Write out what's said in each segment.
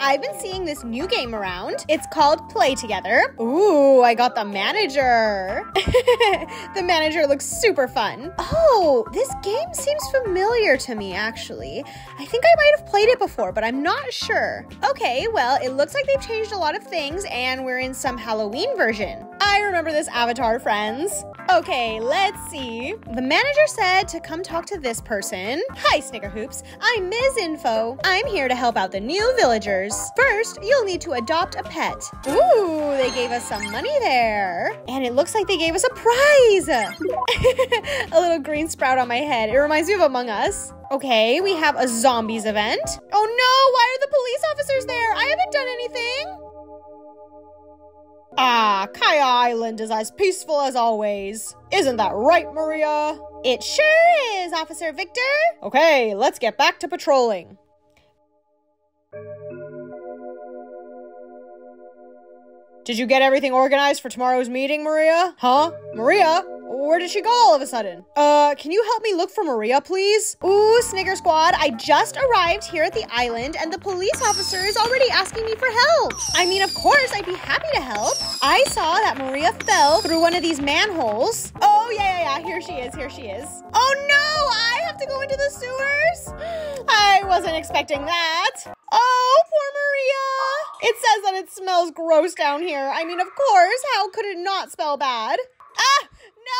I've been seeing this new game around. It's called Play Together. Ooh, I got the manager. the manager looks super fun. Oh, this game seems familiar to me, actually. I think I might have played it before, but I'm not sure. Okay, well, it looks like they've changed a lot of things, and we're in some Halloween version. I remember this avatar, friends. Okay, let's see. The manager said to come talk to this person. Hi, Snickerhoops. I'm Ms. Info. I'm here to help out the new villagers. First, you'll need to adopt a pet. Ooh, they gave us some money there. And it looks like they gave us a prize. a little green sprout on my head. It reminds me of Among Us. Okay, we have a zombies event. Oh no, why are the police officers there? I haven't done anything. Ah, Kaia Island is as peaceful as always. Isn't that right, Maria? It sure is, Officer Victor. Okay, let's get back to patrolling. Did you get everything organized for tomorrow's meeting, Maria? Huh? Maria? Where did she go all of a sudden? Uh, can you help me look for Maria, please? Ooh, Snicker Squad, I just arrived here at the island and the police officer is already asking me for help. I mean, of course, I'd be happy to help. I saw that Maria fell through one of these manholes. Oh, yeah, yeah, yeah, here she is, here she is. Oh no, I have to go into the sewers? I wasn't expecting that. Oh, poor Maria. It says that it smells gross down here. I mean, of course, how could it not smell bad?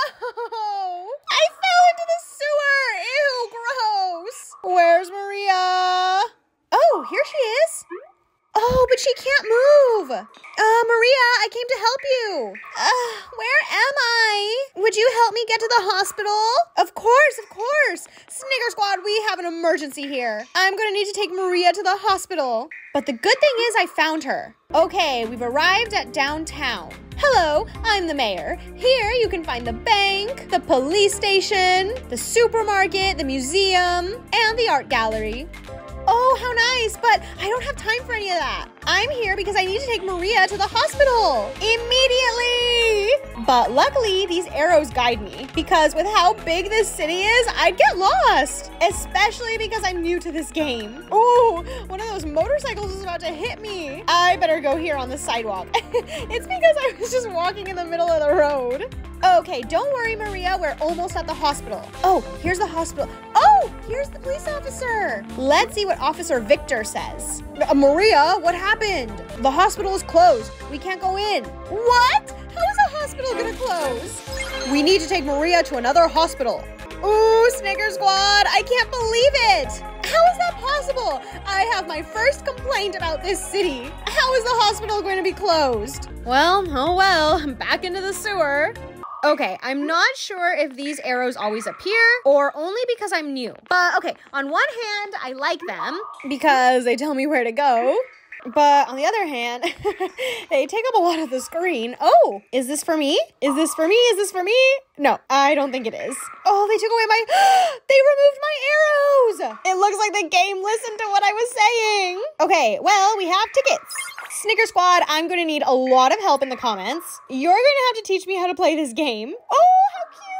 I fell into the sewer! Ew, gross! Where's Maria? Oh, here she is. Oh, but she can't move. Uh, Maria, I came to help you. Uh, where am I? Would you help me get to the hospital? Of course, of course. Snicker Squad, we have an emergency here. I'm gonna need to take Maria to the hospital. But the good thing is I found her. Okay, we've arrived at downtown. Hello, I'm the mayor. Here you can find the bank, the police station, the supermarket, the museum, and the art gallery. Oh, how nice, but I don't have time for any of that. I'm here because I need to take Maria to the hospital immediately. But luckily, these arrows guide me because with how big this city is, I'd get lost, especially because I'm new to this game. Ooh, one of those motorcycles is about to hit me. I better go here on the sidewalk. it's because I was just walking in the middle of the road. Okay, don't worry, Maria. We're almost at the hospital. Oh, here's the hospital. Oh, here's the police officer. Let's see what Officer Victor says. Uh, Maria, what happened? The hospital is closed. We can't go in. What? How hospital gonna close? We need to take Maria to another hospital. Ooh, Snicker Squad, I can't believe it. How is that possible? I have my first complaint about this city. How is the hospital going to be closed? Well, oh well, I'm back into the sewer. Okay, I'm not sure if these arrows always appear or only because I'm new. But okay, on one hand, I like them because they tell me where to go. But on the other hand, they take up a lot of the screen. Oh, is this for me? Is this for me? Is this for me? No, I don't think it is. Oh, they took away my. they removed my arrows! It looks like the game listened to what I was saying. Okay, well, we have tickets. Snicker Squad, I'm to need a lot of help in the comments. You're to have to teach me how to play this game. Oh, how cute!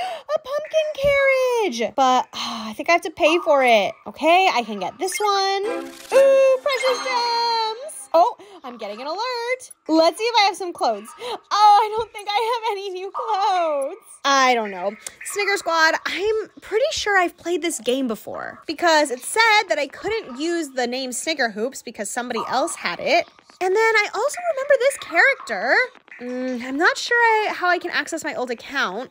A pumpkin carriage! But oh, I think I have to pay for it. Okay, I can get this one. Ooh, precious gems! Oh, I'm getting an alert. Let's see if I have some clothes. Oh, I don't think I have any new clothes. I don't know. Snicker Squad, I'm pretty sure I've played this game before because it said that I couldn't use the name Snicker Hoops because somebody else had it. And then I also remember this character. Mm, I'm not sure I, how I can access my old account.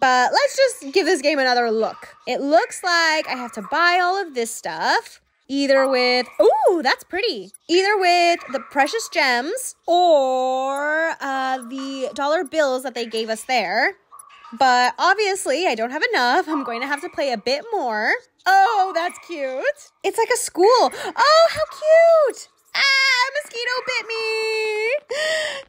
But let's just give this game another look. It looks like I have to buy all of this stuff. Either with, ooh, that's pretty. Either with the precious gems or uh, the dollar bills that they gave us there. But obviously, I don't have enough. I'm going to have to play a bit more. Oh, that's cute. It's like a school. Oh, how cute. Ah, mosquito bit me.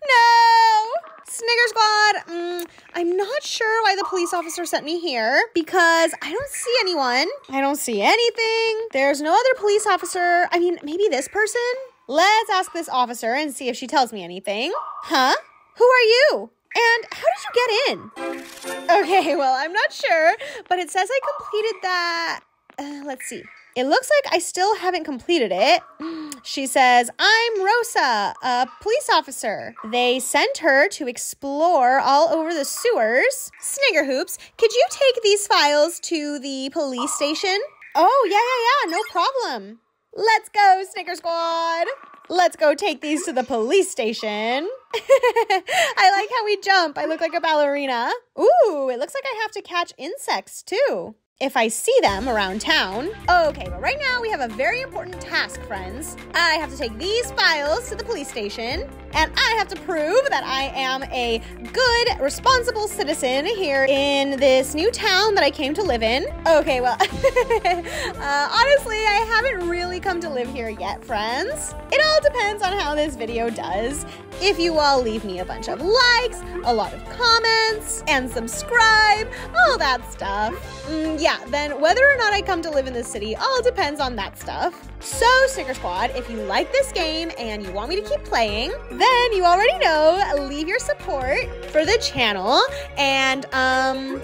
No. Snicker Squad, mm, I'm not sure why the police officer sent me here because I don't see anyone. I don't see anything. There's no other police officer. I mean, maybe this person? Let's ask this officer and see if she tells me anything. Huh? Who are you? And how did you get in? Okay, well, I'm not sure, but it says I completed that. Uh, let's see. It looks like I still haven't completed it. She says, I'm Rosa, a police officer. They sent her to explore all over the sewers. Snickerhoops, could you take these files to the police station? Oh, yeah, yeah, yeah, no problem. Let's go, Snicker Squad. Let's go take these to the police station. I like how we jump. I look like a ballerina. Ooh, it looks like I have to catch insects too if I see them around town. Okay, but right now we have a very important task, friends. I have to take these files to the police station, and I have to prove that I am a good, responsible citizen here in this new town that I came to live in. Okay, well, uh, honestly, I haven't really come to live here yet, friends. It all depends on how this video does. If you all leave me a bunch of likes, a lot of comments, and subscribe, all that stuff. Mm, yeah, then whether or not I come to live in this city all depends on that stuff. So, Snicker Squad, if you like this game and you want me to keep playing, then you already know, leave your support for the channel. And, um,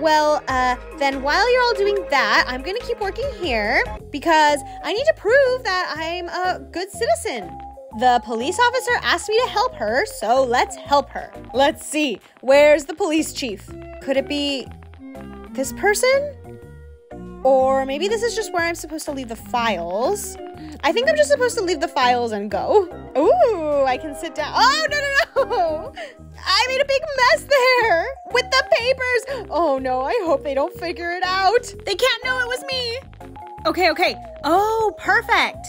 well, uh, then while you're all doing that, I'm gonna keep working here because I need to prove that I'm a good citizen. The police officer asked me to help her, so let's help her. Let's see, where's the police chief? Could it be this person? Or maybe this is just where I'm supposed to leave the files. I think I'm just supposed to leave the files and go. Ooh, I can sit down. Oh, no, no, no. I made a big mess there with the papers. Oh, no, I hope they don't figure it out. They can't know it was me. Okay, okay. Oh, perfect.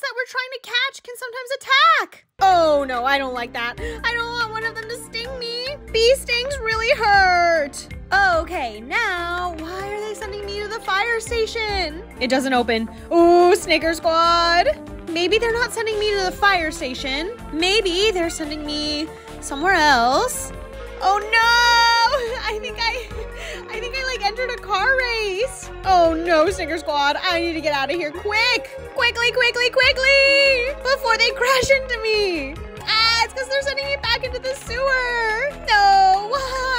That we're trying to catch can sometimes attack. Oh, no, I don't like that. I don't want one of them to sting me. Bee stings really hurt. Okay, now why are they sending me to the fire station? It doesn't open. Ooh, Snicker Squad. Maybe they're not sending me to the fire station. Maybe they're sending me somewhere else. Oh no! Oh no, Snicker Squad. I need to get out of here quick. Quickly, quickly, quickly! Before they crash into me. Ah, it's because they're sending me back into the sewer. No?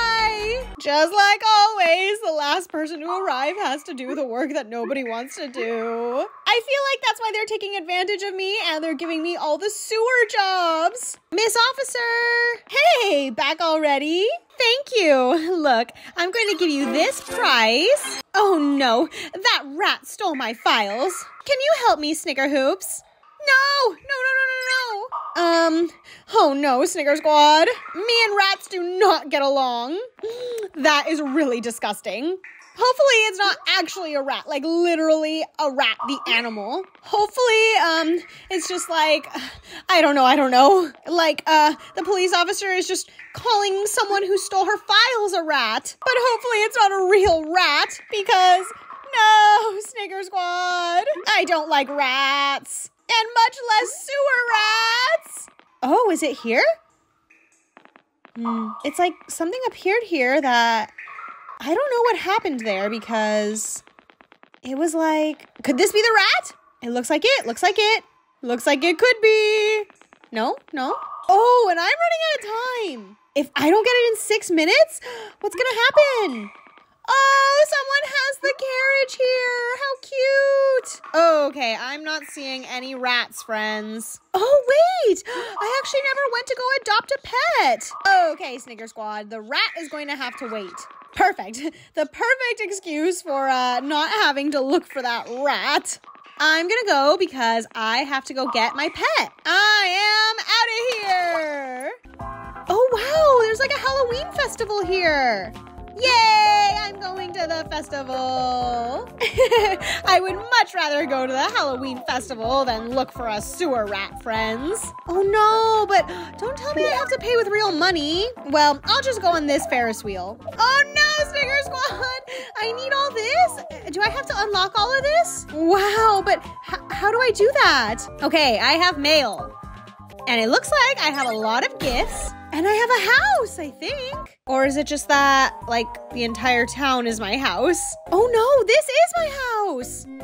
Just like always, the last person to arrive has to do the work that nobody wants to do. I feel like that's why they're taking advantage of me and they're giving me all the sewer jobs. Miss Officer! Hey, back already? Thank you. Look, I'm going to give you this prize. Oh no, that rat stole my files. Can you help me, Snickerhoops? No, no, no, no, no, no. Um, oh no, Snicker Squad. Me and rats do not get along. That is really disgusting. Hopefully it's not actually a rat, like literally a rat, the animal. Hopefully, um, it's just like, I don't know, I don't know. Like, uh, the police officer is just calling someone who stole her files a rat. But hopefully it's not a real rat, because no, Snicker Squad. I don't like rats. And much less sewer rats. Oh, is it here? Hmm. It's like something appeared here that I don't know what happened there because it was like, could this be the rat? It looks like it. Looks like it. Looks like it could be. No, no. Oh, and I'm running out of time. If I don't get it in six minutes, what's gonna happen? Oh, someone has the carriage here. How cute. Oh, okay, I'm not seeing any rats, friends. Oh, wait. I actually never went to go adopt a pet. Okay, Snicker Squad, the rat is going to have to wait. Perfect. The perfect excuse for uh, not having to look for that rat. I'm gonna go because I have to go get my pet. I am out of here. Oh, wow, there's like a Halloween festival here. Yay! I'm going to the festival. I would much rather go to the Halloween festival than look for a sewer rat, friends. Oh no, but don't tell me I have to pay with real money. Well, I'll just go on this Ferris wheel. Oh no, Snicker Squad! I need all this? Do I have to unlock all of this? Wow, but how do I do that? Okay, I have mail. And it looks like I have a lot of gifts. And I have a house, I think. Or is it just that, like, the entire town is my house? Oh no, this is my house.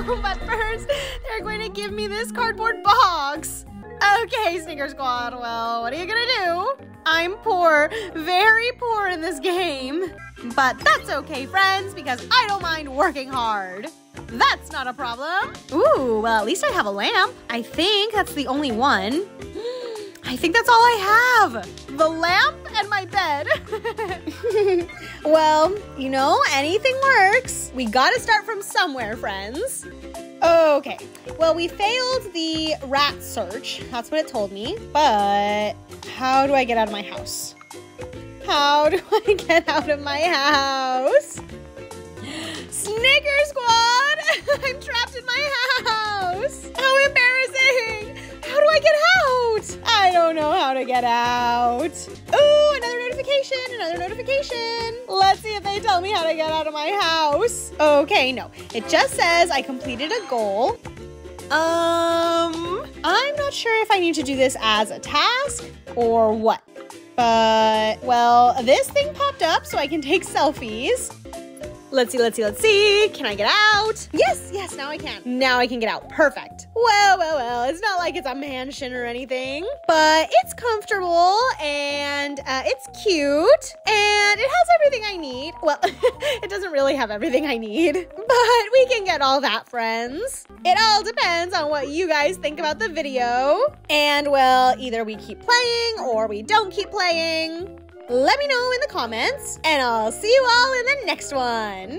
Oh, but first, they're going to give me this cardboard box. Okay, Snicker Squad, well, what are you gonna do? I'm poor, very poor in this game. But that's okay, friends, because I don't mind working hard. That's not a problem. Ooh, well, at least I have a lamp. I think that's the only one. I think that's all I have. The lamp and my bed. well, you know, anything works. We gotta start from somewhere, friends. Okay, well, we failed the rat search. That's what it told me. But how do I get out of my house? How do I get out of my house? Snicker Squad! I'm trapped in my house! How embarrassing! How do I get out? I don't know how to get out. Ooh, another notification, another notification. Let's see if they tell me how to get out of my house. Okay, no. It just says I completed a goal. Um, I'm not sure if I need to do this as a task or what. But, well, this thing popped up so I can take selfies. Let's see, let's see, let's see. Can I get out? Yes, yes, now I can. Now I can get out. Perfect. Well, well, well, it's not like it's a mansion or anything, but it's comfortable and uh, it's cute and it has everything I need. Well, it doesn't really have everything I need, but we can get all that, friends. It all depends on what you guys think about the video. And well, either we keep playing or we don't keep playing. Let me know in the comments, and I'll see you all in the next one.